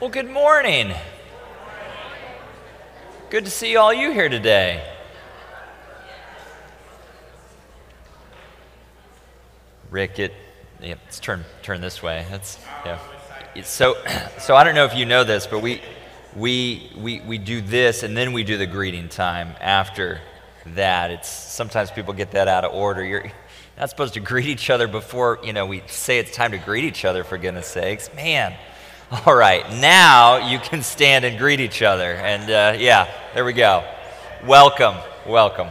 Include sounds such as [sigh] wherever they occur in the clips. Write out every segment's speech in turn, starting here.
Well, good morning. Good to see all you here today. Rick, it, yeah, let's turn, turn this way. That's, yeah. So, [clears throat] so I don't know if you know this, but we, we, we, we do this and then we do the greeting time after that. It's, sometimes people get that out of order. You're not supposed to greet each other before, you know, we say it's time to greet each other, for goodness sakes. Man. [laughs] All right, now you can stand and greet each other. And uh, yeah, there we go. Welcome, welcome.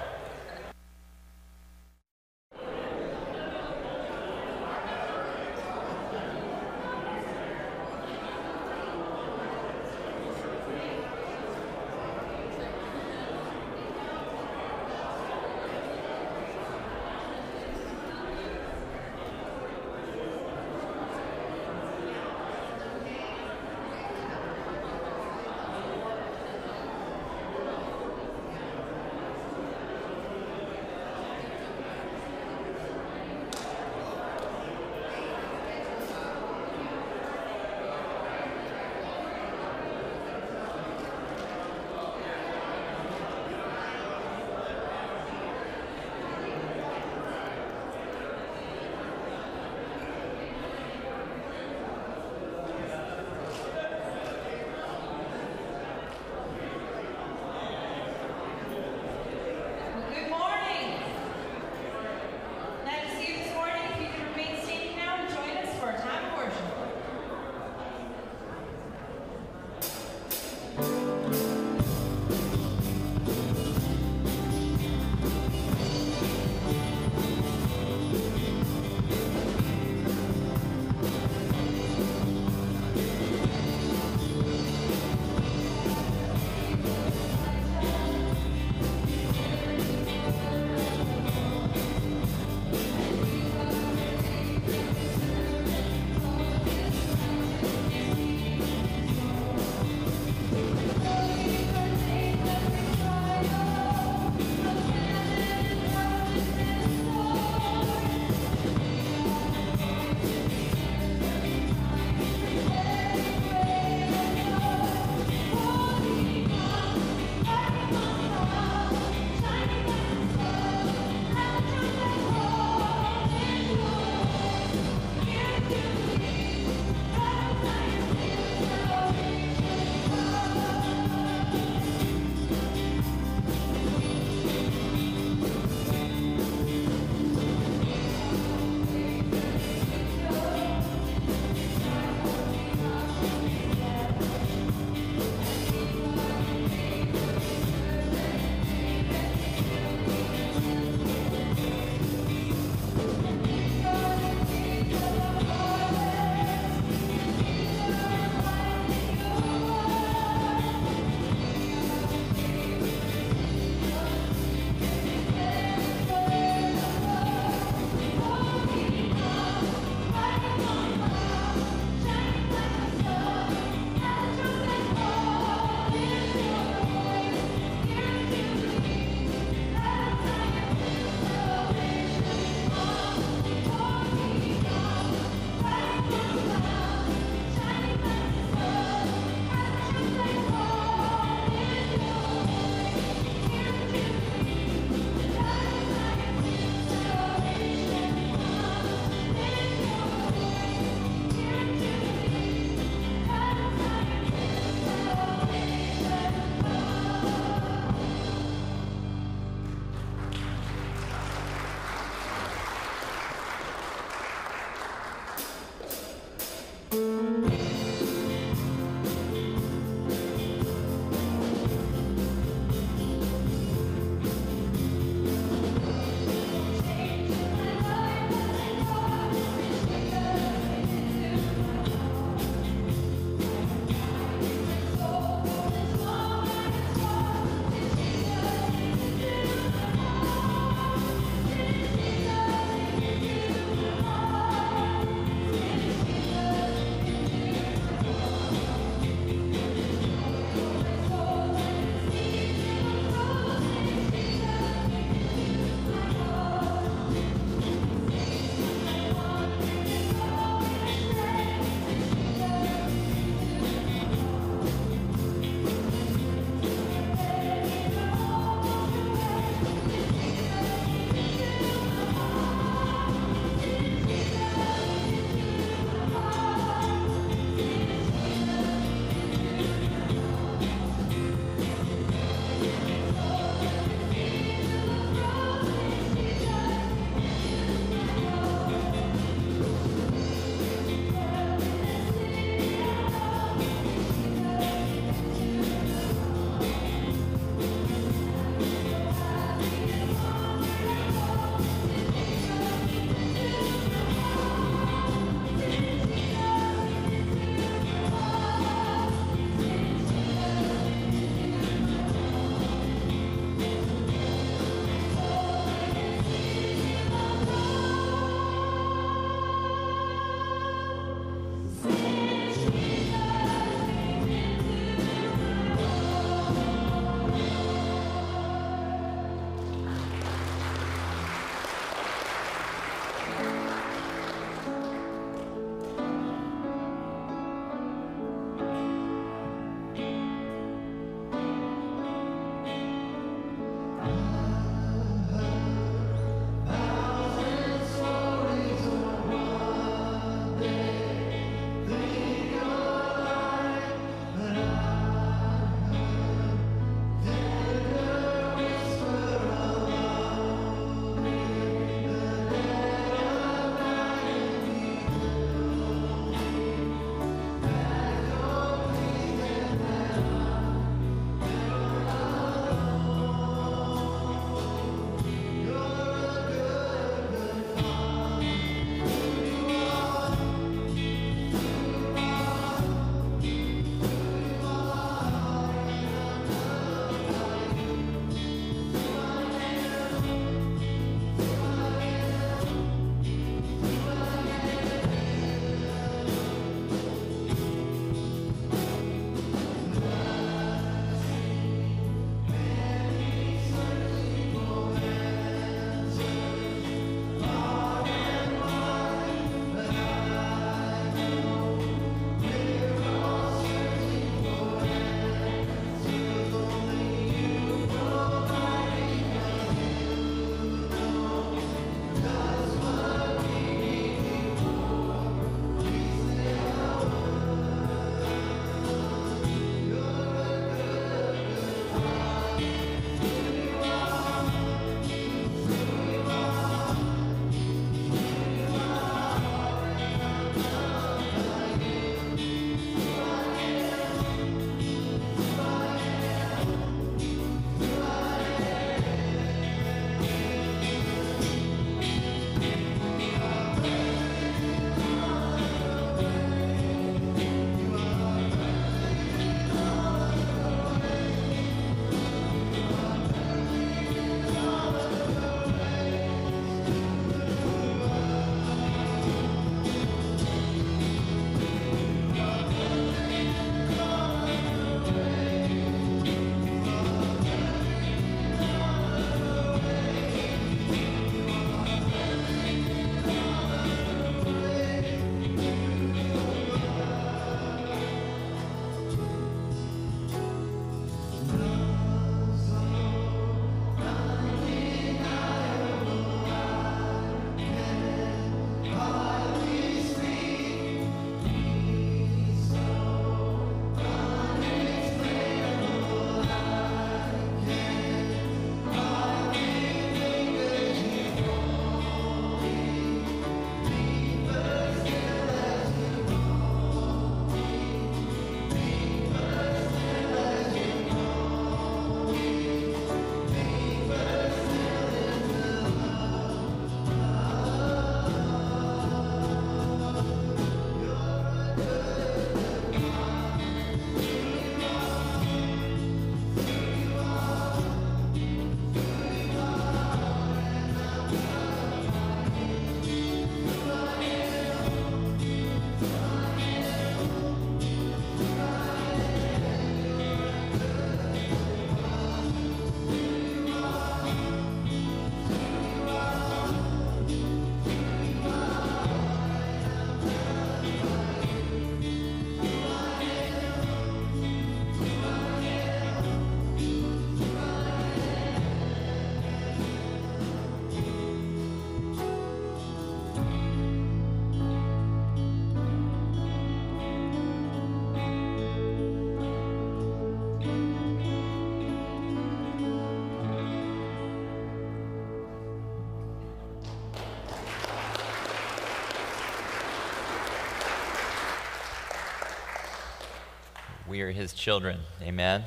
We are his children. Amen.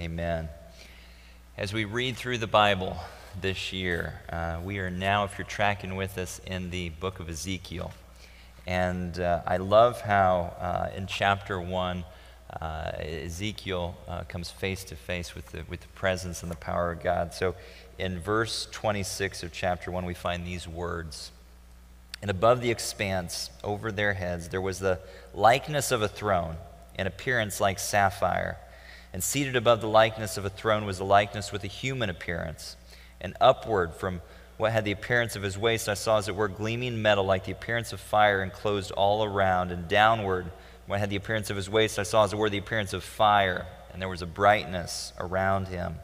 Amen. As we read through the Bible this year, uh, we are now, if you're tracking with us, in the book of Ezekiel. And uh, I love how uh, in chapter 1, uh, Ezekiel uh, comes face to face with the, with the presence and the power of God. So in verse 26 of chapter 1, we find these words. And above the expanse, over their heads, there was the likeness of a throne in appearance like sapphire. And seated above the likeness of a throne was a likeness with a human appearance. And upward from what had the appearance of his waist, I saw as it were gleaming metal like the appearance of fire enclosed all around. And downward, what had the appearance of his waist, I saw as it were the appearance of fire. And there was a brightness around him,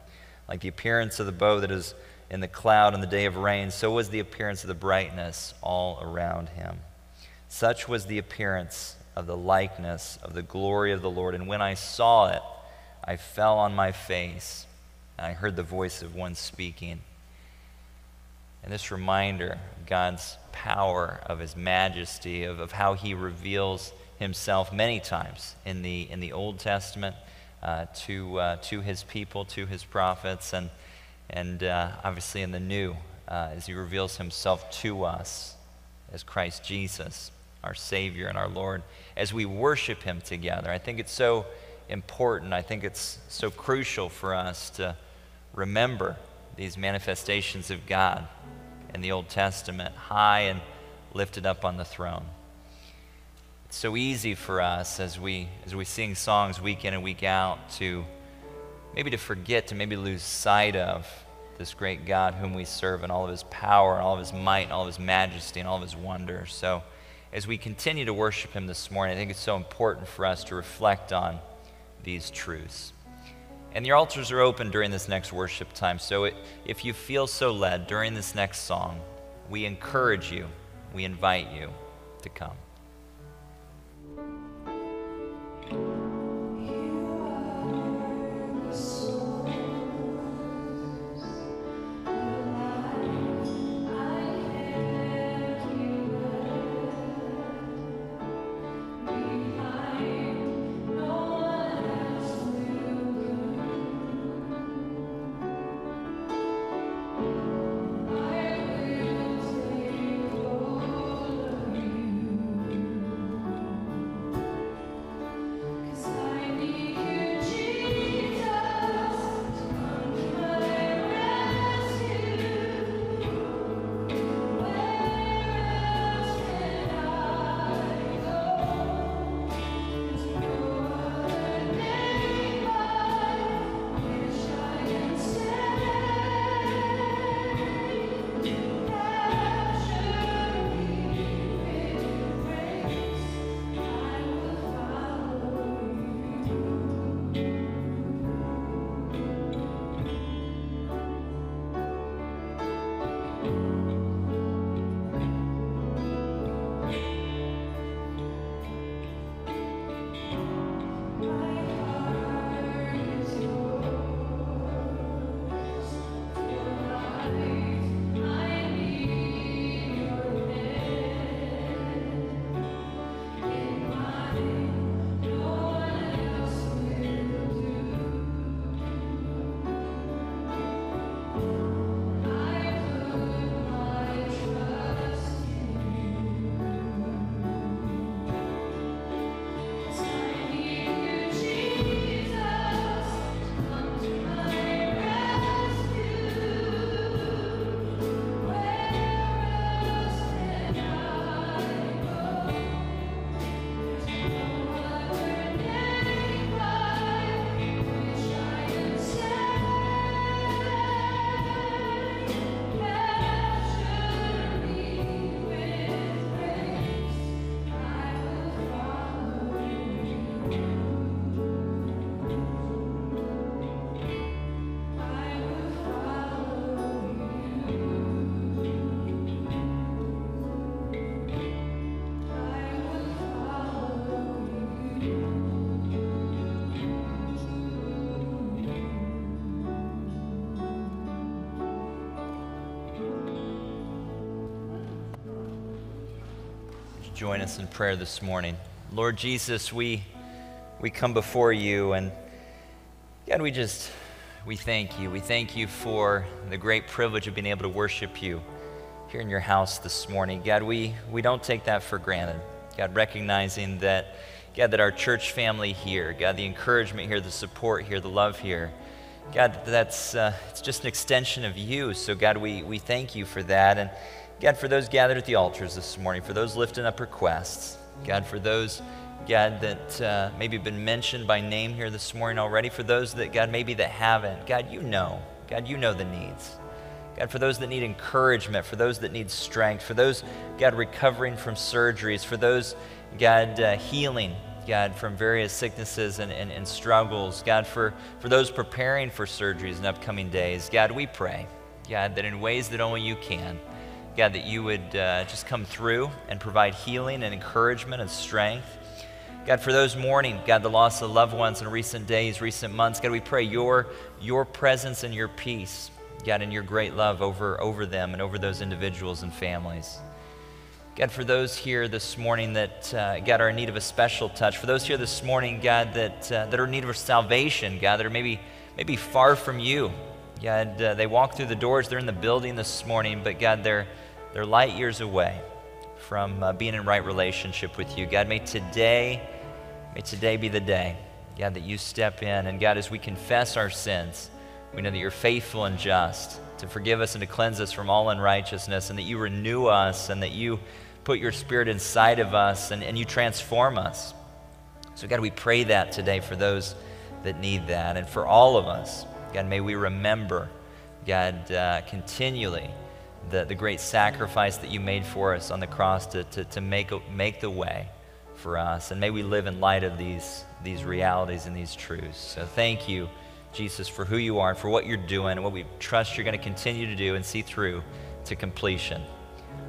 like the appearance of the bow that is in the cloud in the day of rain. So was the appearance of the brightness all around him. Such was the appearance of the likeness of the glory of the Lord. And when I saw it, I fell on my face, and I heard the voice of one speaking. And this reminder of God's power, of his majesty, of, of how he reveals himself many times in the, in the Old Testament uh, to, uh, to his people, to his prophets, and, and uh, obviously in the New uh, as he reveals himself to us as Christ Jesus our Savior and our Lord, as we worship Him together. I think it's so important. I think it's so crucial for us to remember these manifestations of God in the Old Testament, high and lifted up on the throne. It's so easy for us as we, as we sing songs week in and week out to maybe to forget, to maybe lose sight of this great God whom we serve and all of his power and all of his might and all of his majesty and all of his wonder. So, as we continue to worship Him this morning, I think it's so important for us to reflect on these truths. And the altars are open during this next worship time. So it, if you feel so led during this next song, we encourage you, we invite you to come. Join us in prayer this morning. Lord Jesus, we, we come before you and God, we just, we thank you. We thank you for the great privilege of being able to worship you here in your house this morning. God, we, we don't take that for granted. God, recognizing that, God, that our church family here, God, the encouragement here, the support here, the love here, God, that's uh, it's just an extension of you. So, God, we, we thank you for that. And, God, for those gathered at the altars this morning, for those lifting up requests, God, for those God, that uh, maybe been mentioned by name here this morning already. For those that, God, maybe that haven't, God, you know. God, you know the needs. God, for those that need encouragement, for those that need strength, for those, God, recovering from surgeries, for those, God, uh, healing, God, from various sicknesses and, and, and struggles, God, for, for those preparing for surgeries in upcoming days, God, we pray, God, that in ways that only you can, God, that you would uh, just come through and provide healing and encouragement and strength. God, for those mourning, God, the loss of loved ones in recent days, recent months, God, we pray your, your presence and your peace, God, and your great love over, over them and over those individuals and families. God, for those here this morning that, uh, God, are in need of a special touch, for those here this morning, God, that, uh, that are in need of salvation, God, that are maybe, maybe far from you. God, uh, they walk through the doors, they're in the building this morning, but God, they're, they're light years away from uh, being in right relationship with you. God, may today, may today be the day, God, that you step in. And God, as we confess our sins, we know that you're faithful and just to forgive us and to cleanse us from all unrighteousness, and that you renew us and that you put your spirit inside of us and, and you transform us. So, God, we pray that today for those that need that. And for all of us, God, may we remember, God, uh, continually the, the great sacrifice that you made for us on the cross to, to, to make, make the way for us. And may we live in light of these, these realities and these truths. So thank you, Jesus, for who you are and for what you're doing and what we trust you're going to continue to do and see through to completion.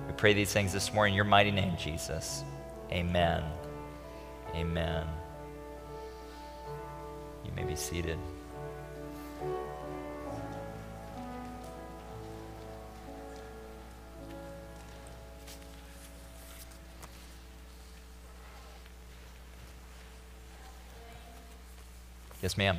We pray these things this morning in your mighty name, Jesus. Amen. Amen. You may be seated. Yes, ma'am.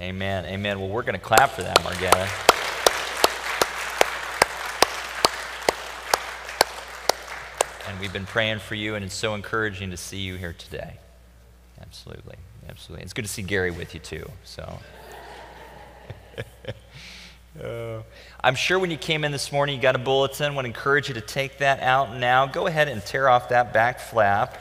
Amen. Amen. Well, we're going to clap for that, Margetta. And we've been praying for you, and it's so encouraging to see you here today. Absolutely. Absolutely. It's good to see Gary with you, too. So. [laughs] Uh, I'm sure when you came in this morning, you got a bulletin. I want to encourage you to take that out now. Go ahead and tear off that back flap.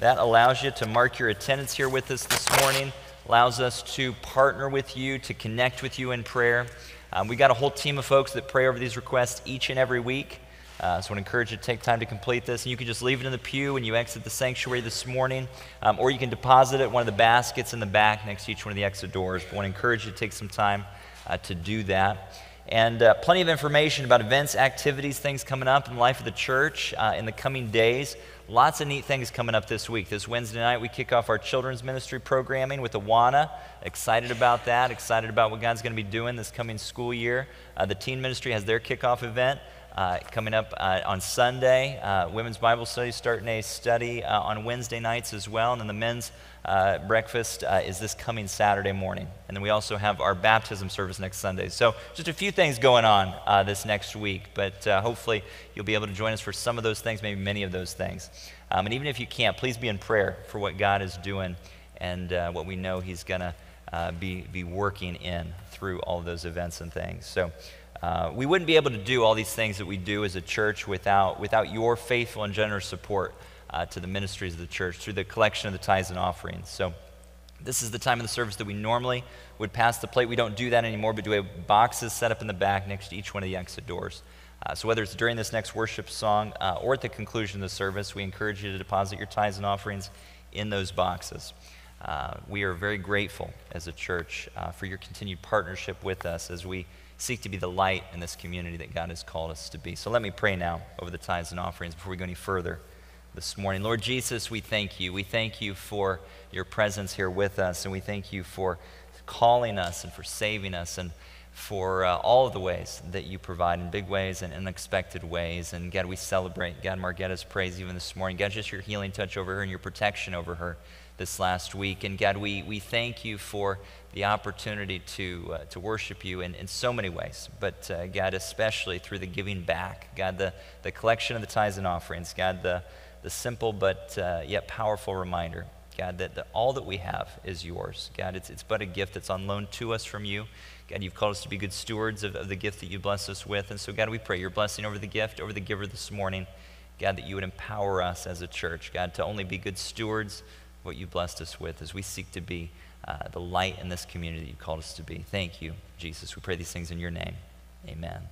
That allows you to mark your attendance here with us this morning, allows us to partner with you, to connect with you in prayer. Um, we got a whole team of folks that pray over these requests each and every week. Uh, so I want to encourage you to take time to complete this. And you can just leave it in the pew when you exit the sanctuary this morning, um, or you can deposit it one of the baskets in the back next to each one of the exit doors. But I want to encourage you to take some time uh, to do that. And uh, plenty of information about events, activities, things coming up in the life of the church uh, in the coming days. Lots of neat things coming up this week. This Wednesday night, we kick off our children's ministry programming with Awana. Excited about that. Excited about what God's going to be doing this coming school year. Uh, the teen ministry has their kickoff event. Uh, coming up uh, on Sunday. Uh, women's Bible study starting a study uh, on Wednesday nights as well. And then the men's uh, breakfast uh, is this coming Saturday morning. And then we also have our baptism service next Sunday. So just a few things going on this next week. But hopefully you'll be able to join us for some of those things, maybe many of those things. Um, and even if you can't, please be in prayer for what God is doing and what we know He's going to be, be working in through all those events and things. So uh, we wouldn't be able to do all these things that we do as a church without, without your faithful and generous support uh, to the ministries of the church through the collection of the tithes and offerings. So, this is the time of the service that we normally would pass the plate. We don't do that anymore, but do have boxes set up in the back next to each one of the exit doors. Uh, so, whether it's during this next worship song uh, or at the conclusion of the service, we encourage you to deposit your tithes and offerings in those boxes. Uh, we are very grateful as a church uh, for your continued partnership with us as we seek to be the light in this community that God has called us to be. So let me pray now over the tithes and offerings before we go any further this morning. Lord Jesus, we thank you. We thank you for your presence here with us, and we thank you for calling us and for saving us. And for uh, all of the ways that you provide in big ways and unexpected ways. And God, we celebrate, God, Margetta's praise even this morning. God, just your healing touch over her and your protection over her this last week. And God, we, we thank you for the opportunity to, uh, to worship you in, in so many ways. But uh, God, especially through the giving back, God, the, the collection of the tithes and offerings, God, the, the simple but uh, yet powerful reminder, God, that, that all that we have is yours. God, it's, it's but a gift that's on loan to us from you. God, you've called us to be good stewards of, of the gift that you bless us with. And so, God, we pray your blessing over the gift, over the giver this morning. God, that you would empower us as a church, God, to only be good stewards of what you blessed us with as we seek to be uh, the light in this community you called us to be. Thank you, Jesus. We pray these things in your name. Amen.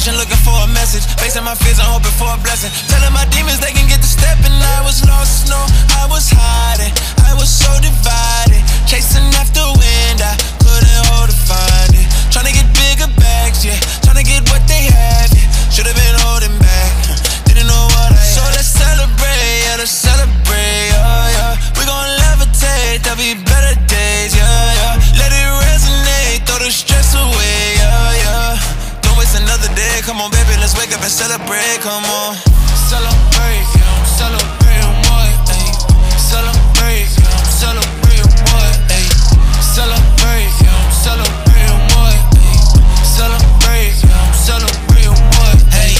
Question, looking for a message. Facing my fears, I'm hoping for a blessing. Telling my demons they can get the step, and I was lost, no, I was hiding. I was so divided, chasing after wind. I celebrate, come on. Celebrate, yeah, I'm celebrating what, ayy. Celebrate, yeah, I'm celebrating what, ayy. Celebrate, yeah, I'm celebrating what, ayy. Celebrate, yeah, I'm celebrating what, Hey,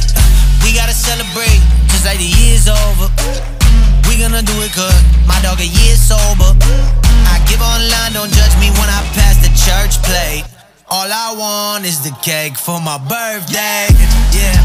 we gotta celebrate, cause like the year's over. We gonna do it good, my dog a year sober. I give online, don't judge me when I pass the church plate. All I want is the cake for my birthday. Yeah,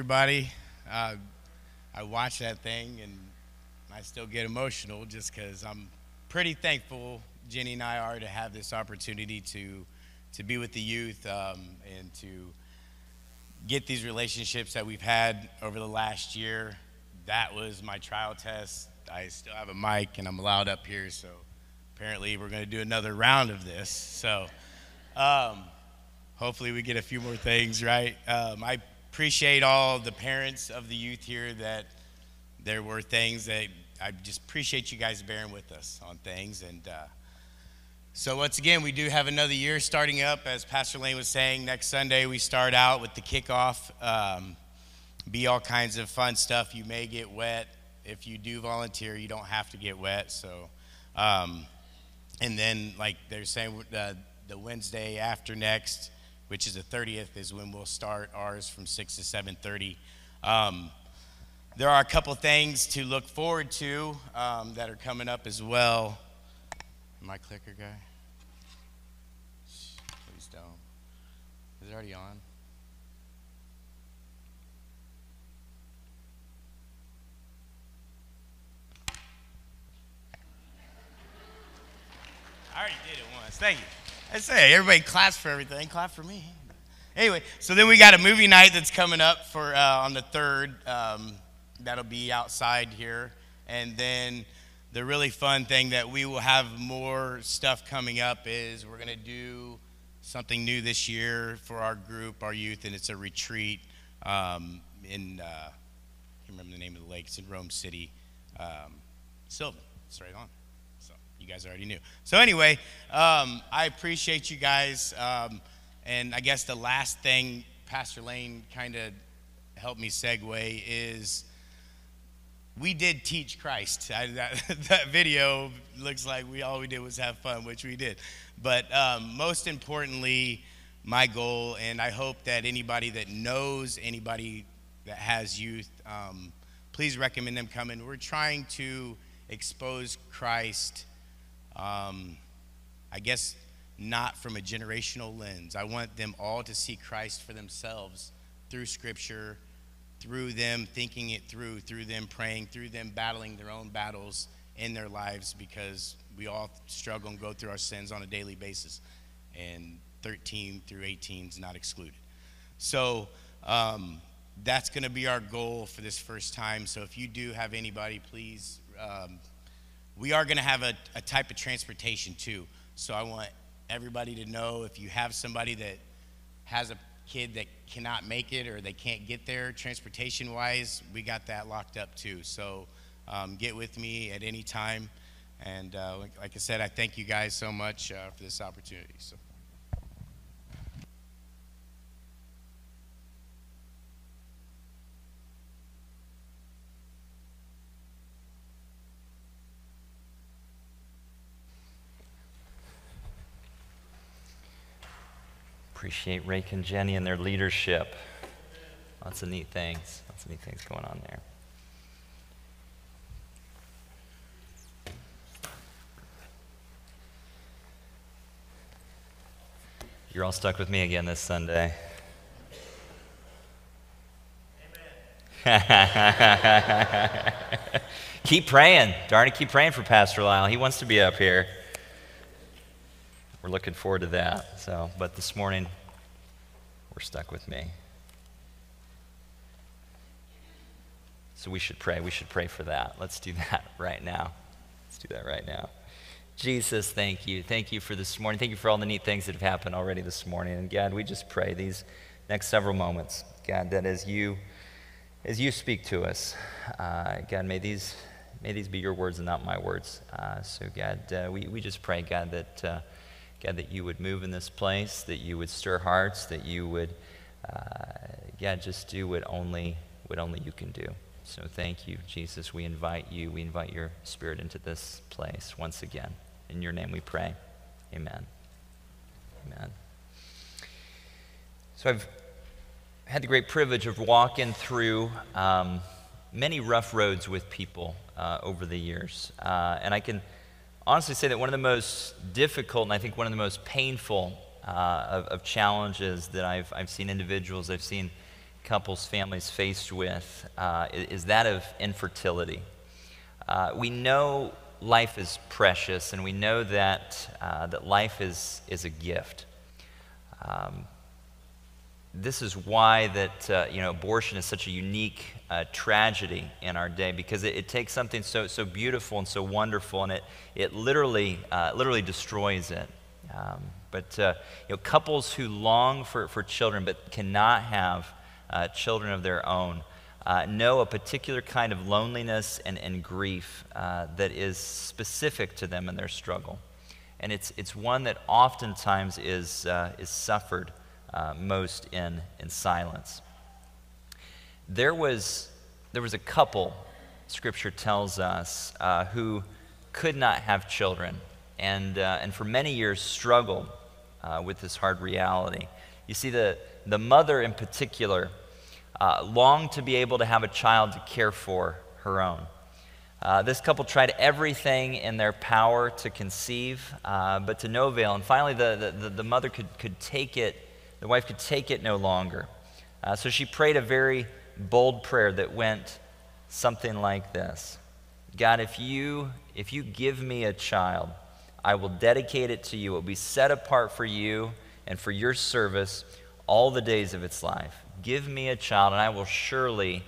everybody. Uh, I watch that thing and I still get emotional just because I'm pretty thankful, Jenny and I are, to have this opportunity to, to be with the youth um, and to get these relationships that we've had over the last year. That was my trial test. I still have a mic and I'm allowed up here, so apparently we're going to do another round of this. So, um, hopefully we get a few more things right. Um, I appreciate all the parents of the youth here that there were things that I just appreciate you guys bearing with us on things. And uh, so once again, we do have another year starting up. As Pastor Lane was saying, next Sunday we start out with the kickoff. Um, be all kinds of fun stuff. You may get wet. If you do volunteer, you don't have to get wet. So, um, and then like they're saying, uh, the Wednesday after next, which is the 30th, is when we'll start ours from 6 to 7:30. Um, there are a couple things to look forward to um, that are coming up as well. My clicker guy, please don't. Is it already on? I already did it once. Thank you. I say, everybody claps for everything. Clap for me. Anyway, so then we got a movie night that's coming up for uh, on the third. Um, that'll be outside here, and then the really fun thing that we will have more stuff coming up is we're gonna do something new this year for our group, our youth, and it's a retreat um, in. Uh, I can't remember the name of the lake. It's in Rome City, um, Sylvan. It's right on. Guys already knew. So anyway, um, I appreciate you guys. Um, and I guess the last thing Pastor Lane kind of helped me segue is we did teach Christ. I, that, [laughs] that video looks like we all we did was have fun, which we did. But um, most importantly, my goal, and I hope that anybody that knows anybody that has youth, um, please recommend them coming. We're trying to expose Christ, um, I guess, not from a generational lens. I want them all to see Christ for themselves through Scripture, through them thinking it through, through them praying, through them battling their own battles, in their lives because we all struggle and go through our sins on a daily basis. And 13 through 18 is not excluded. So um, that's going to be our goal for this first time. So if you do have anybody, please, um, we are going to have a, a type of transportation too. So I want everybody to know if you have somebody that has a kid that cannot make it or they can't get there transportation wise, we got that locked up too. So um, get with me at any time. And uh, like, I said, I thank you guys so much uh, for this opportunity. So. Appreciate Rake and Jenny and their leadership. Lots of neat things. Lots of neat things going on there. You're all stuck with me again this Sunday. [laughs] keep praying. Darn it, keep praying for Pastor Lyle. He wants to be up here we're looking forward to that. So, but this morning, we're stuck with me. So we should pray. We should pray for that. Let's do that [laughs] right now. Let's do that right now. Jesus, thank you. Thank you for this morning. Thank you for all the neat things that have happened already this morning. And God, we just pray these next several moments, God, that as you as you speak to us, uh, God, may these may these be your words and not my words. Uh, so God, uh, we we just pray, God, that uh, God, that you would move in this place, that you would stir hearts, that you would, uh, yeah, just do what only, what only you can do. So thank you, Jesus. We invite you, we invite your spirit into this place once again. In your name we pray. Amen. Amen. So I've had the great privilege of walking through um, many rough roads with people uh, over the years. Uh, and I can honestly say that one of the most difficult and I think one of the most painful uh, of, of, challenges that I've, I've seen individuals, I've seen couples, families faced with uh, is, is, that of infertility. Uh, we know life is precious and we know that, uh, that life is, is a gift. Um, this is why that uh, you know abortion is such a unique uh, tragedy in our day because it, it, takes something so so beautiful and so wonderful and it it literally uh, literally destroys it. Um, but uh, you know couples who long for, for children but cannot have uh, children of their own uh, know a particular kind of loneliness and, and grief that is specific to them in their struggle, and it's it's one that oftentimes is is suffered uh, most in, in silence. There was, there was a couple, scripture tells us, uh, who could not have children and, uh, and for many years struggled uh, with this hard reality. You see, the, the mother in particular uh, longed to be able to have a child to care for her own. Uh, this couple tried everything in their power to conceive, uh, but to no avail. And finally, the, the, the mother could, could take it the wife could take it no longer. Uh, so she prayed a very bold prayer that went something like this God, if you, if you give me a child, I will dedicate it to you. It will be set apart for you and for your service all the days of its life. Give me a child, and I will surely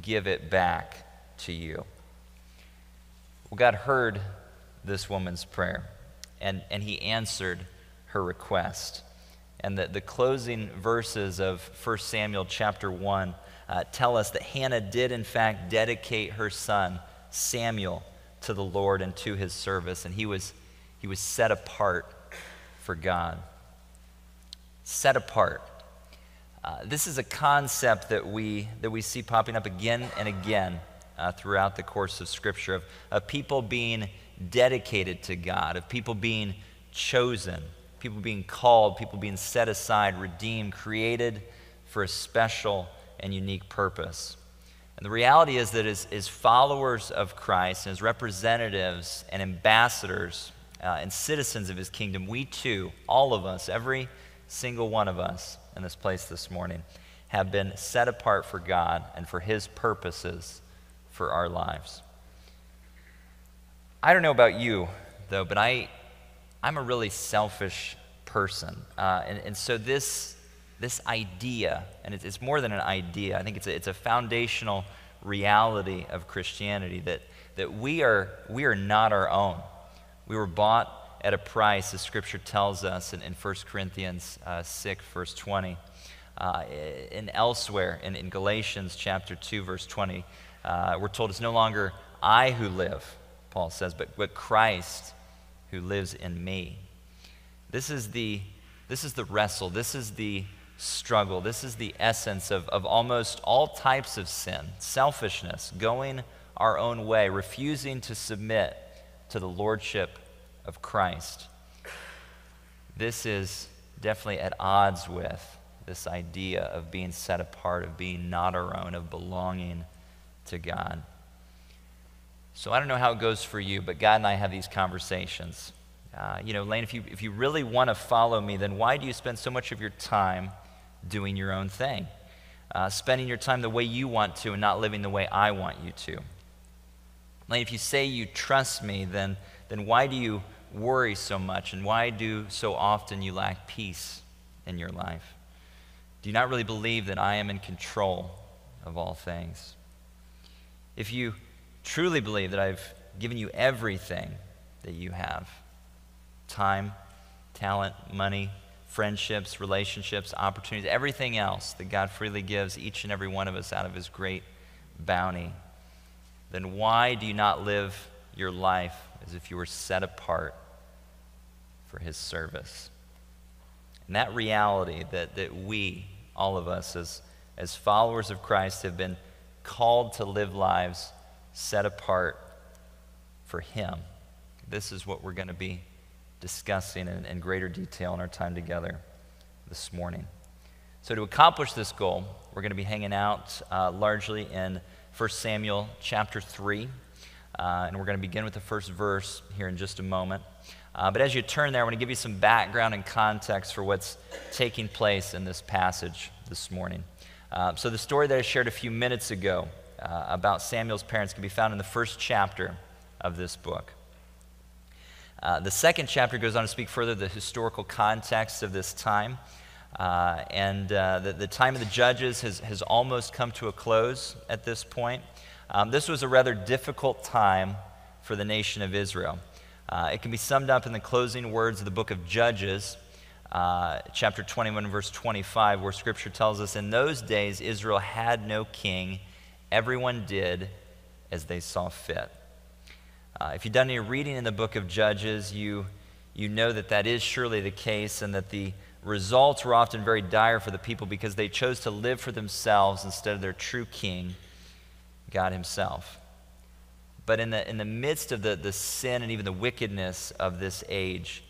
give it back to you. Well, God heard this woman's prayer, and, and He answered her request and the, the closing verses of 1 Samuel chapter 1 uh, tell us that Hannah did, in fact, dedicate her son, Samuel, to the Lord and to his service, and he was, he was set apart for God. Set apart. Uh, this is a concept that we, that we see popping up again and again uh, throughout the course of Scripture of, of people being dedicated to God, of people being chosen people being called, people being set aside, redeemed, created for a special and unique purpose. And the reality is that as, as followers of Christ and as representatives and ambassadors uh, and citizens of his kingdom, we too, all of us, every single one of us in this place this morning, have been set apart for God and for his purposes for our lives. I don't know about you, though, but I, I'm a really selfish person. Uh, and, and so this, this idea, and it's, more than an idea, I think it's a, it's a foundational reality of Christianity that, that we, are, we are not our own. We were bought at a price, as Scripture tells us in, in 1 Corinthians uh, 6, verse 20. Uh, and elsewhere in, in Galatians chapter 2, verse 20, uh, we're told it's no longer I who live, Paul says, but, but Christ who lives in me. This is the, this is the wrestle. This is the struggle. This is the essence of, of almost all types of sin selfishness, going our own way, refusing to submit to the lordship of Christ. This is definitely at odds with this idea of being set apart, of being not our own, of belonging to God. So I don't know how it goes for you, but God and I have these conversations. Uh, you know, Lane, if you, if you really want to follow me, then why do you spend so much of your time doing your own thing? Uh, spending your time the way you want to and not living the way I want you to. Lane, if you say you trust me, then, then why do you worry so much and why do so often you lack peace in your life? Do you not really believe that I am in control of all things? If you truly believe that I've given you everything that you have time, talent, money, friendships, relationships, opportunities, everything else that God freely gives each and every one of us out of His great bounty, then why do you not live your life as if you were set apart for His service? And that reality that, that we, all of us, as, as followers of Christ, have been called to live lives set apart for Him. This is what we're going to be discussing in, in, greater detail in our time together this morning. So, to accomplish this goal, we're going to be hanging out uh, largely in 1 Samuel chapter 3. Uh, and we're going to begin with the first verse here in just a moment. Uh, but as you turn there, I want to give you some background and context for what's taking place in this passage this morning. Uh, so, the story that I shared a few minutes ago uh, about Samuel's parents can be found in the first chapter of this book. Uh, the second chapter goes on to speak further the historical context of this time. Uh, and uh, the, the, time of the judges has, has almost come to a close at this point. Um, this was a rather difficult time for the nation of Israel. Uh, it can be summed up in the closing words of the book of Judges, uh, chapter 21, verse 25, where scripture tells us In those days, Israel had no king everyone did as they saw fit. Uh, if you've done any reading in the book of Judges, you, you know that that is surely the case and that the results were often very dire for the people because they chose to live for themselves instead of their true king, God Himself. But in the, in the midst of the, the sin and even the wickedness of this age,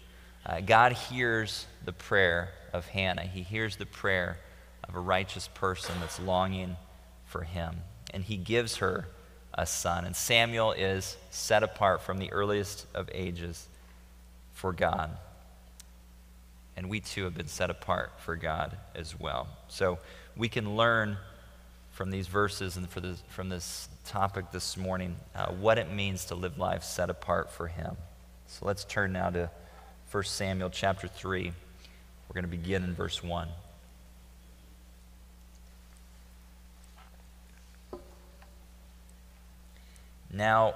uh, God hears the prayer of Hannah. He hears the prayer of a righteous person that's longing for Him and he gives her a son. And Samuel is set apart from the earliest of ages for God. And we too have been set apart for God as well. So we can learn from these verses and this, from this topic this morning uh, what it means to live life set apart for Him. So let's turn now to 1 Samuel chapter 3. We're going to begin in verse 1. Now,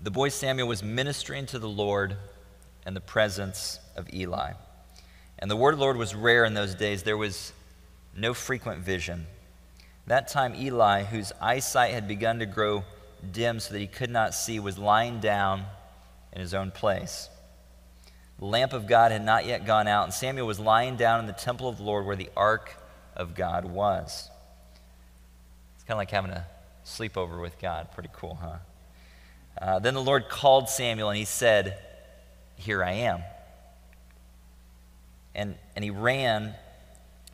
the boy Samuel was ministering to the Lord in the presence of Eli. And the word of the Lord was rare in those days. There was no frequent vision. That time, Eli, whose eyesight had begun to grow dim so that he could not see, was lying down in his own place. The lamp of God had not yet gone out, and Samuel was lying down in the temple of the Lord where the ark of God was. It's kind of like having a sleepover with God. Pretty cool, huh? Uh, then the Lord called Samuel and he said, Here I am. And, and he ran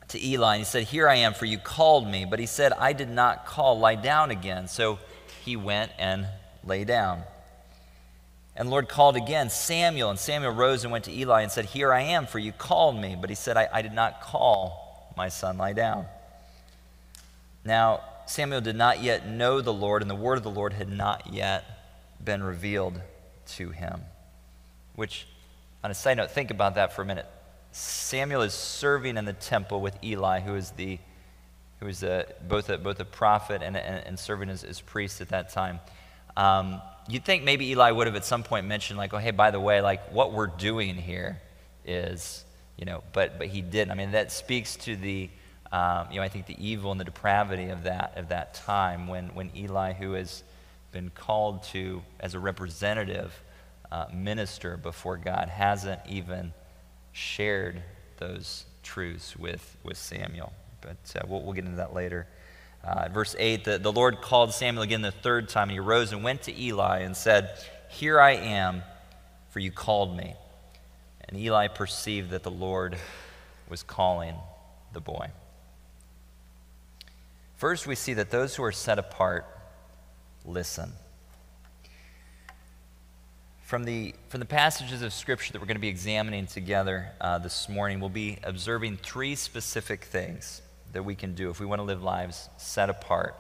to Eli and he said, Here I am, for you called me. But he said, I did not call, lie down again. So he went and lay down. And the Lord called again, Samuel. And Samuel rose and went to Eli and said, Here I am, for you called me. But he said, I, I did not call, my son, lie down. Now, Samuel did not yet know the Lord, and the word of the Lord had not yet been revealed to him. Which, on a side note, think about that for a minute. Samuel is serving in the temple with Eli, who is the who is a, both, a, both a prophet and, and, and serving as, as priest at that time. Um, you'd think maybe Eli would have at some point mentioned, like, oh, hey, by the way, like, what we're doing here is, you know, but, but he didn't. I mean, that speaks to the, um, you know, I think the evil and the depravity of that, of that time when, when Eli, who has been called to, as a representative, uh, minister before God, hasn't even shared those truths with, with Samuel. But uh, we'll, we'll, get into that later. Uh, verse 8 the, the Lord called Samuel again the third time, and he rose and went to Eli and said, Here I am, for you called me. And Eli perceived that the Lord was calling the boy. First, we see that those who are set apart listen. From the, from the passages of Scripture that we're going to be examining together uh, this morning, we'll be observing three specific things that we can do if we want to live lives set apart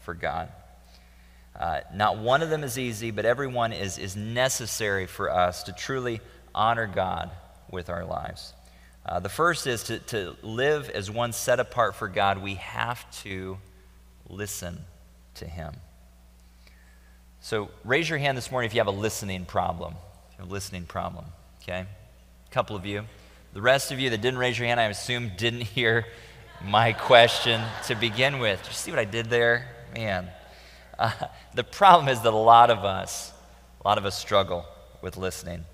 for God. Uh, not one of them is easy, but every one is, is necessary for us to truly honor God with our lives. Uh, the first is to, to live as one set apart for God, we have to listen to Him. So raise your hand this morning if you have a listening problem. You have a listening problem, okay? A couple of you. The rest of you that didn't raise your hand, I assume didn't hear my question to begin with. Did you see what I did there? Man. Uh, the problem is that a lot of us, a lot of us struggle with listening.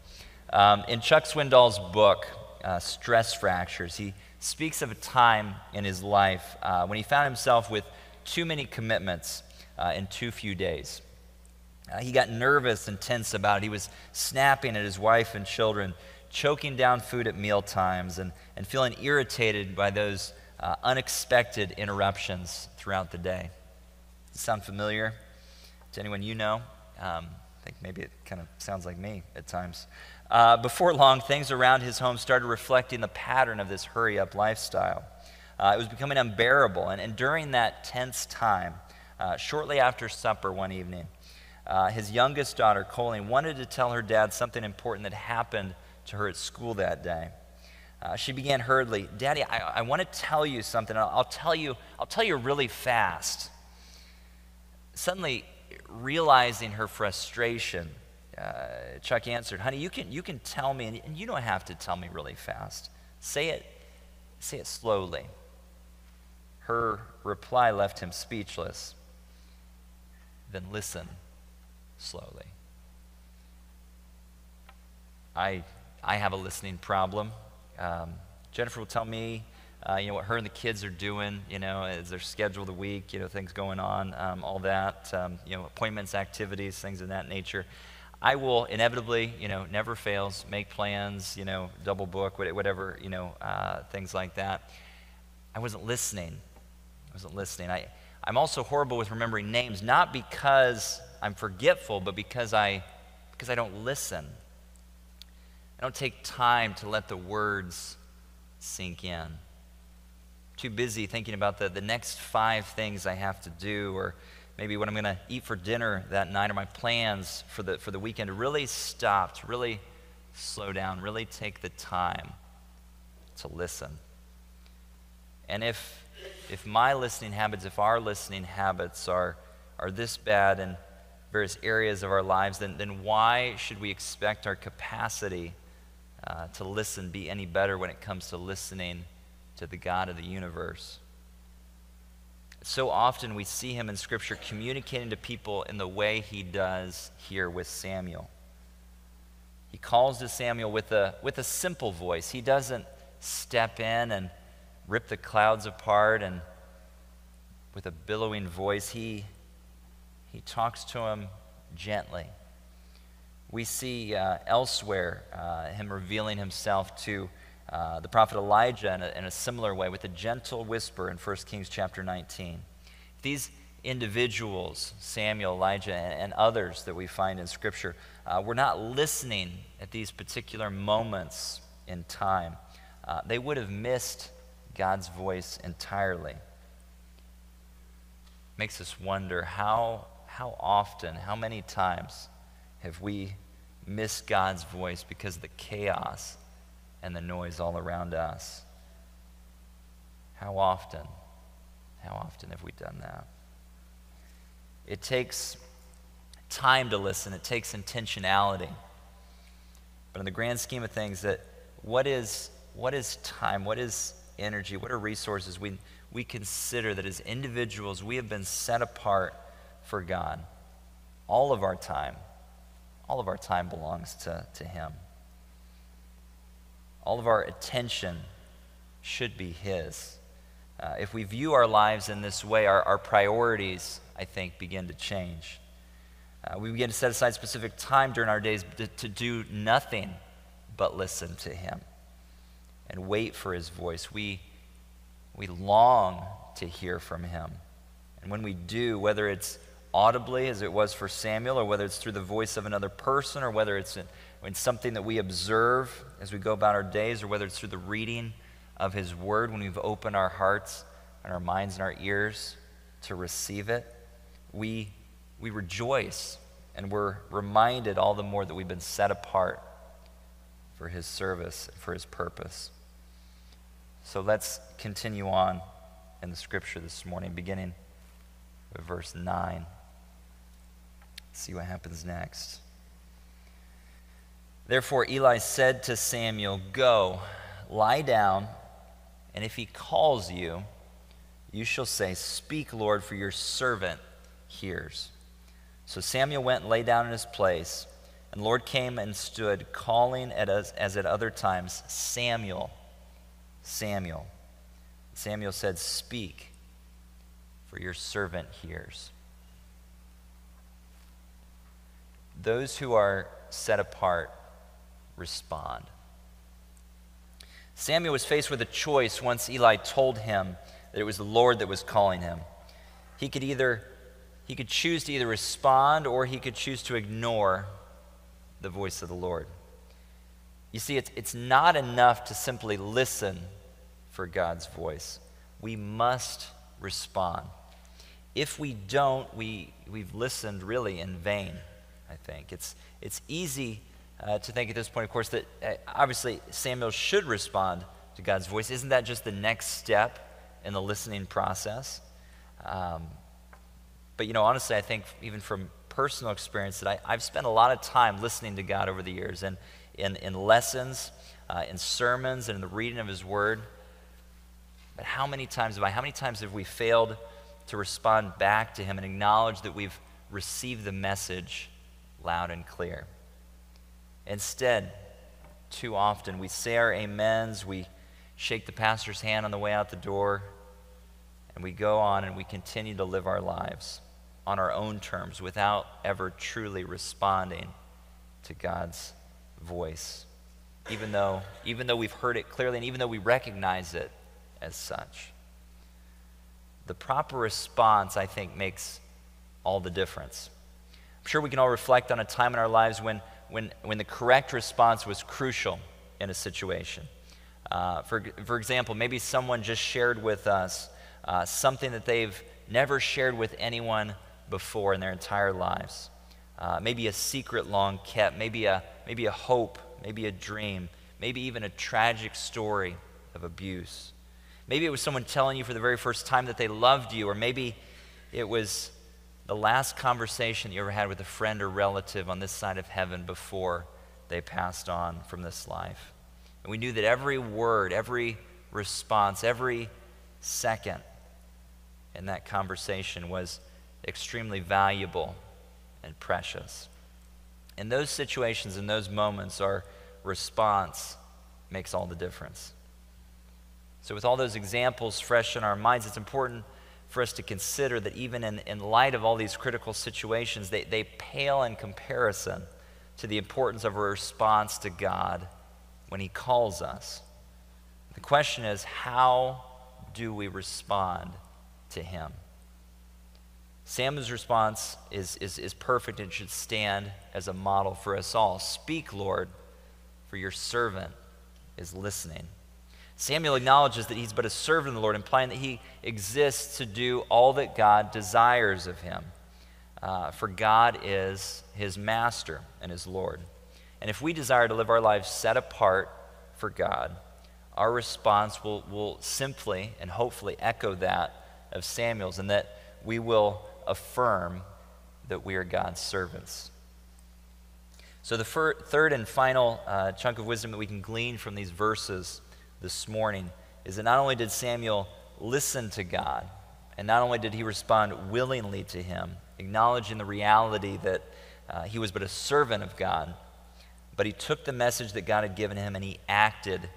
Um, in Chuck Swindoll's book, uh, Stress Fractures, he speaks of a time in his life uh, when he found himself with too many commitments uh, in too few days. Uh, he got nervous and tense about it. He was snapping at his wife and children, choking down food at meal times, and, and feeling irritated by those uh, unexpected interruptions throughout the day. Does sound familiar to anyone you know? Um, I think maybe it kind of sounds like me at times. Uh, before long, things around his home started reflecting the pattern of this hurry up lifestyle. Uh, it was becoming unbearable. And, and during that tense time, uh, shortly after supper one evening, uh, his youngest daughter, Colleen, wanted to tell her dad something important that happened to her at school that day. Uh, she began hurriedly, Daddy, I, I want to tell you something. I'll, I'll, tell you, I'll tell you really fast. Suddenly, realizing her frustration, uh, Chuck answered, Honey, you can, you can tell me, and, you don't have to tell me really fast. Say it, say it slowly. Her reply left him speechless. Then listen slowly. I, I have a listening problem. Um, Jennifer will tell me, uh, you know, what her and the kids are doing, you know, as their schedule of the week, you know, things going on, um, all that, um, you know, appointments, activities, things of that nature. I will inevitably, you know, never fails, make plans, you know, double book, whatever, you know, uh, things like that. I wasn't listening. I wasn't listening. I, I'm also horrible with remembering names, not because I'm forgetful, but because I, because I don't listen. I don't take time to let the words sink in. Too busy thinking about the, the next five things I have to do, or maybe what I'm going to eat for dinner that night, or my plans for the, for the weekend, really stop, to really slow down, really take the time to listen. And if, if my listening habits, if our listening habits are, are this bad in various areas of our lives, then, then why should we expect our capacity uh, to listen be any better when it comes to listening to the God of the universe? So often we see him in Scripture communicating to people in the way he does here with Samuel. He calls to Samuel with a, with a simple voice. He doesn't step in and rip the clouds apart and with a billowing voice. He he talks to him gently. We see uh, elsewhere uh, him revealing himself to uh, the prophet Elijah in a, in a, similar way with a gentle whisper in 1 Kings chapter 19. These individuals, Samuel, Elijah, and, and others that we find in Scripture, uh, were not listening at these particular moments in time. Uh, they would have missed God's voice entirely. Makes us wonder how how often, how many times have we missed God's voice because of the chaos and the noise all around us? How often, how often have we done that? It takes time to listen, it takes intentionality. But in the grand scheme of things, that what is what is time? What is energy? What are resources we, we consider that as individuals we have been set apart for God? All of our time, all of our time belongs to, to Him. All of our attention should be His. Uh, if we view our lives in this way, our, our priorities, I think, begin to change. Uh, we begin to set aside specific time during our days to, to do nothing but listen to Him and wait for his voice. We, we long to hear from him. And when we do, whether it's audibly, as it was for Samuel, or whether it's through the voice of another person, or whether it's in, in something that we observe as we go about our days, or whether it's through the reading of his word, when we've opened our hearts and our minds and our ears to receive it, we, we rejoice and we're reminded all the more that we've been set apart for his service, for his purpose. So let's continue on in the scripture this morning, beginning with verse 9. See what happens next. Therefore, Eli said to Samuel, Go, lie down, and if he calls you, you shall say, Speak, Lord, for your servant hears. So Samuel went and lay down in his place, and the Lord came and stood, calling at us, as at other times, Samuel. Samuel. Samuel said, Speak, for your servant hears. Those who are set apart respond. Samuel was faced with a choice once Eli told him that it was the Lord that was calling him. He could either he could choose to either respond or he could choose to ignore the voice of the Lord. You see, it's, it's not enough to simply listen for God's voice. We must respond. If we don't, we, we've listened really in vain, I think. It's, it's easy uh, to think at this point, of course, that uh, obviously Samuel should respond to God's voice. Isn't that just the next step in the listening process? Um, but, you know, honestly, I think even from personal experience that I, I've spent a lot of time listening to God over the years. And in, in lessons, uh, in sermons, and in the reading of His Word. But how many times have I, how many times have we failed to respond back to Him and acknowledge that we've received the message loud and clear? Instead, too often, we say our amens, we shake the pastor's hand on the way out the door, and we go on and we continue to live our lives on our own terms without ever truly responding to God's voice, even though, even though we've heard it clearly and even though we recognize it as such. The proper response, I think, makes all the difference. I'm sure we can all reflect on a time in our lives when, when, when the correct response was crucial in a situation. Uh, for, for example, maybe someone just shared with us uh, something that they've never shared with anyone before in their entire lives uh, maybe a secret long kept, maybe a, maybe a hope, maybe a dream, maybe even a tragic story of abuse. Maybe it was someone telling you for the very first time that they loved you, or maybe it was the last conversation you ever had with a friend or relative on this side of heaven before they passed on from this life. And we knew that every word, every response, every second in that conversation was extremely valuable and precious. In those situations, in those moments, our response makes all the difference. So, with all those examples fresh in our minds, it's important for us to consider that even in, in light of all these critical situations, they, they pale in comparison to the importance of a response to God when He calls us. The question is, how do we respond to Him? Samuel's response is, is, is perfect and should stand as a model for us all. Speak, Lord, for your servant is listening. Samuel acknowledges that he's but a servant of the Lord, implying that he exists to do all that God desires of him. uh, for God is his master and his Lord. And if we desire to live our lives set apart for God, our response will, will simply and hopefully echo that of Samuel's, and that we will affirm that we are God's servants. So, the fir- third and final uh, chunk of wisdom that we can glean from these verses this morning is that not only did Samuel listen to God, and not only did he respond willingly to him, acknowledging the reality that uh, he was but a servant of God, but he took the message that God had given him and he acted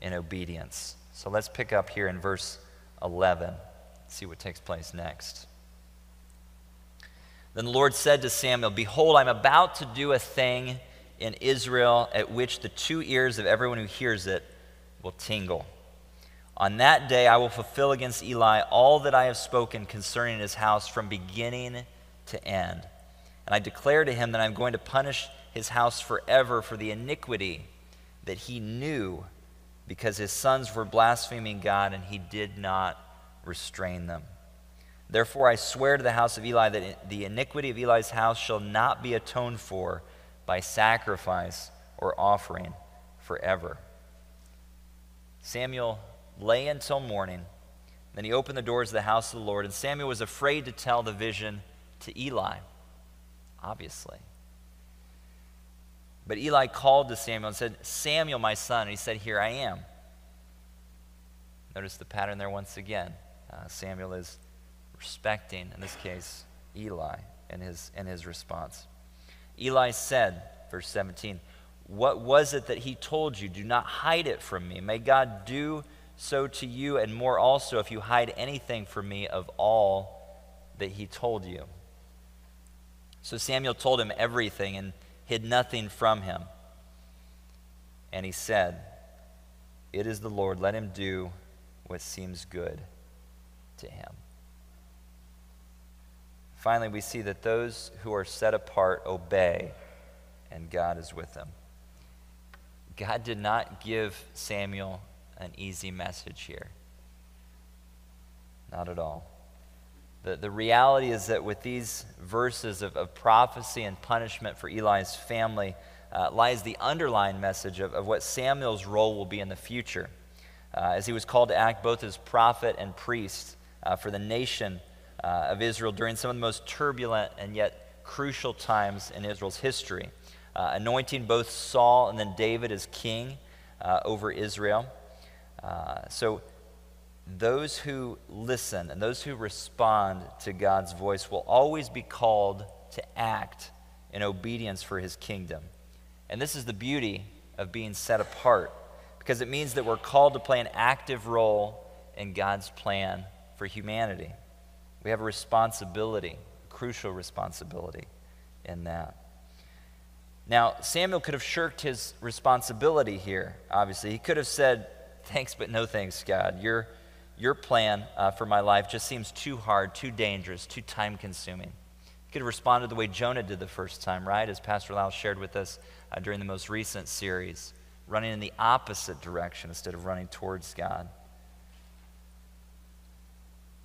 in obedience. So let's pick up here in verse 11, see what takes place next. Then the Lord said to Samuel, Behold, I'm about to do a thing in Israel at which the two ears of everyone who hears it will tingle. On that day I will fulfill against Eli all that I have spoken concerning his house from beginning to end. And I declare to him that I'm going to punish his house forever for the iniquity that he knew because his sons were blaspheming God and he did not restrain them. Therefore, I swear to the house of Eli that the iniquity of Eli's house shall not be atoned for by sacrifice or offering forever. Samuel lay until morning. Then he opened the doors of the house of the Lord, and Samuel was afraid to tell the vision to Eli, obviously. But Eli called to Samuel and said, Samuel, my son. And he said, Here I am. Notice the pattern there once again. Uh, Samuel is respecting, in this case, Eli in his, in his response. Eli said, verse 17, What was it that he told you? Do not hide it from me. May God do so to you, and more also, if you hide anything from me of all that he told you. So Samuel told him everything and hid nothing from him. And he said, It is the Lord. Let him do what seems good to him. Finally, we see that those who are set apart obey, and God is with them. God did not give Samuel an easy message here. Not at all. The, the reality is that with these verses of, of prophecy and punishment for Eli's family uh, lies the underlying message of, of what Samuel's role will be in the future, uh, as he was called to act both as prophet and priest uh, for the nation uh, of Israel during some of the most turbulent and yet crucial times in Israel's history, uh, anointing both Saul and then David as king uh, over Israel. so those who listen and those who respond to God's voice will always be called to act in obedience for his kingdom. And this is the beauty of being set apart because it means that we're called to play an active role in God's plan for humanity. We have a responsibility, a crucial responsibility in that. Now, Samuel could have shirked his responsibility here, obviously. He could have said, Thanks, but no thanks, God. You're your plan uh, for my life just seems too hard, too dangerous, too time consuming. He could have responded the way Jonah did the first time, right? As Pastor Lau shared with us uh, during the most recent series, running in the opposite direction instead of running towards God.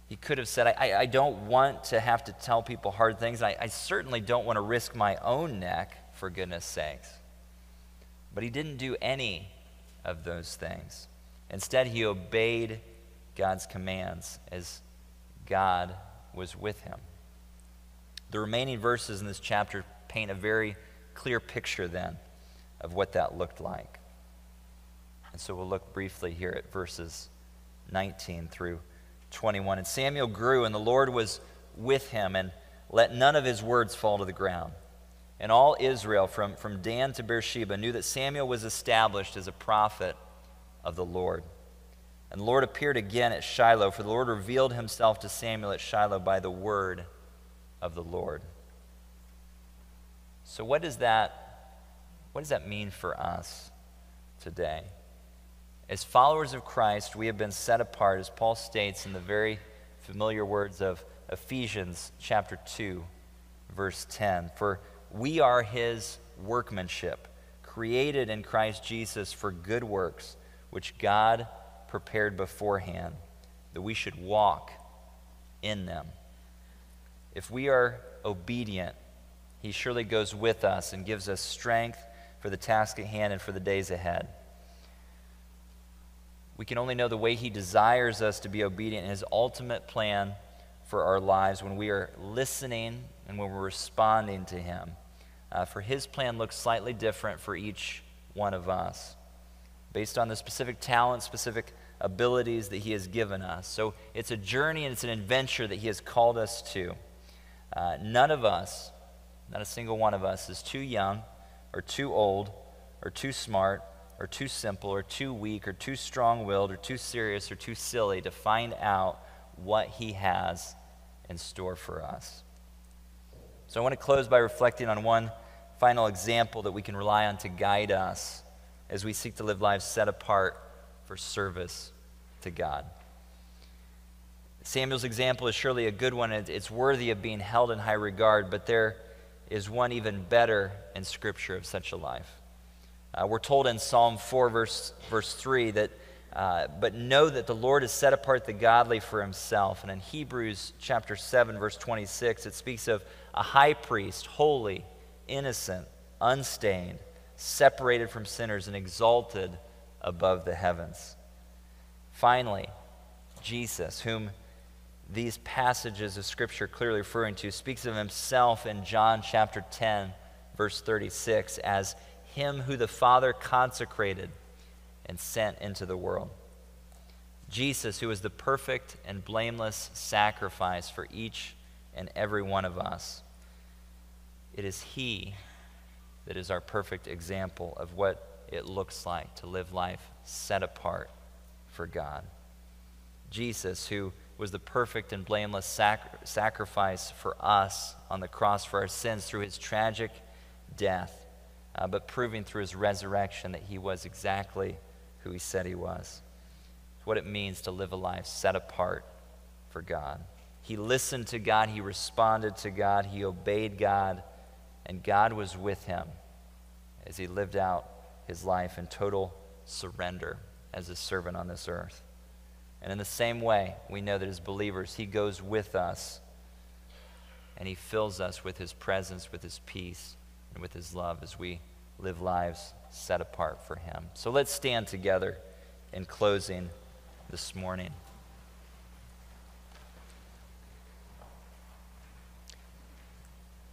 He could have said, I, I don't want to have to tell people hard things. I, I certainly don't want to risk my own neck, for goodness sakes. But he didn't do any of those things. Instead, he obeyed God's commands as God was with him. The remaining verses in this chapter paint a very clear picture then of what that looked like. And so we'll look briefly here at verses 19 through 21. And Samuel grew, and the Lord was with him, and let none of his words fall to the ground. And all Israel, from, from Dan to Beersheba, knew that Samuel was established as a prophet of the Lord. And the Lord appeared again at Shiloh, for the Lord revealed himself to Samuel at Shiloh by the word of the Lord. So what does that what does that mean for us today? As followers of Christ, we have been set apart, as Paul states in the very familiar words of Ephesians chapter 2, verse 10. For we are his workmanship, created in Christ Jesus for good works, which God prepared beforehand that we should walk in them. If we are obedient, He surely goes with us and gives us strength for the task at hand and for the days ahead. We can only know the way He desires us to be obedient in His ultimate plan for our lives when we are listening and when we're responding to Him. Uh, for His plan looks slightly different for each one of us based on the specific talents, specific abilities that He has given us. So it's a journey and it's an adventure that He has called us to. Uh, none of us, not a single one of us, is too young or too old or too smart or too simple or too weak or too strong willed or too serious or too silly to find out what He has in store for us. So I want to close by reflecting on one final example that we can rely on to guide us as we seek to live lives set apart for service to God. Samuel's example is surely a good one. It's worthy of being held in high regard, but there is one even better in Scripture of such a life. Uh, we're told in Psalm 4, verse, verse 3, that, uh, but know that the Lord has set apart the godly for himself. And in Hebrews chapter 7, verse 26, it speaks of a high priest, holy, innocent, unstained, separated from sinners, and exalted above the heavens. Finally, Jesus, whom these passages of Scripture clearly referring to, speaks of himself in John chapter 10, verse 36, as him who the Father consecrated and sent into the world. Jesus, who is the perfect and blameless sacrifice for each and every one of us. It is He that is our perfect example of what it looks like to live life set apart for God. Jesus, who was the perfect and blameless sac- sacrifice for us on the cross for our sins through his tragic death uh, but proving through his resurrection that he was exactly who he said he was. It's what it means to live a life set apart for God. He listened to God, he responded to God, he obeyed God, and God was with him as he lived out his life in total surrender as a servant on this earth. And in the same way, we know that as believers, he goes with us and he fills us with his presence, with his peace and with his love as we live lives set apart for him. So let's stand together in closing this morning.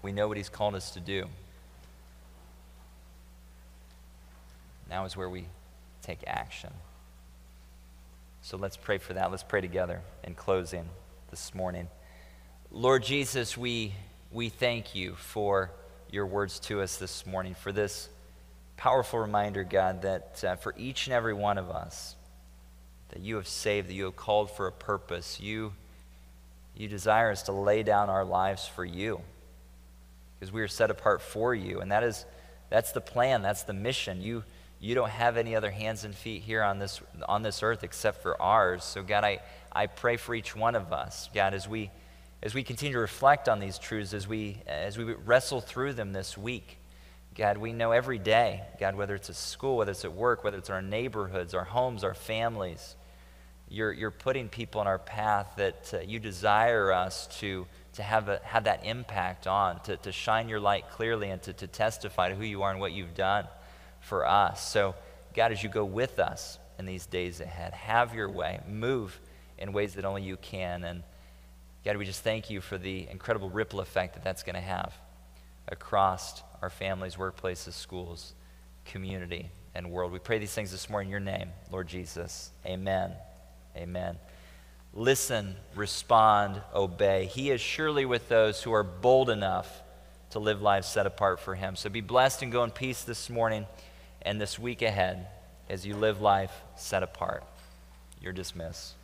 We know what he's called us to do. Now is where we take action. So let's pray for that. Let's pray together in closing this morning. Lord Jesus, we, we thank you for your words to us this morning, for this powerful reminder, God, that uh, for each and every one of us, that you have saved, that you have called for a purpose. You, you desire us to lay down our lives for you because we are set apart for you. And that is, that's the plan, that's the mission. You, you don't have any other hands and feet here on this, on this earth except for ours. So, God, I, I pray for each one of us, God, as we as we continue to reflect on these truths, as we, as we wrestle through them this week, God, we know every day, God, whether it's at school, whether it's at work, whether it's our neighborhoods, our homes, our families, you're, you're putting people in our path that uh, you desire us to, to have, a, have that impact on, to, to shine your light clearly and to, to testify to who you are and what you've done for us. So, God, as you go with us in these days ahead, have your way, move in ways that only you can. And God, we just thank you for the incredible ripple effect that that's going to have across our families, workplaces, schools, community, and world. We pray these things this morning in your name, Lord Jesus. Amen. Amen. Listen, respond, obey. He is surely with those who are bold enough to live lives set apart for Him. So be blessed and go in peace this morning and this week ahead as you live life set apart. You're dismissed.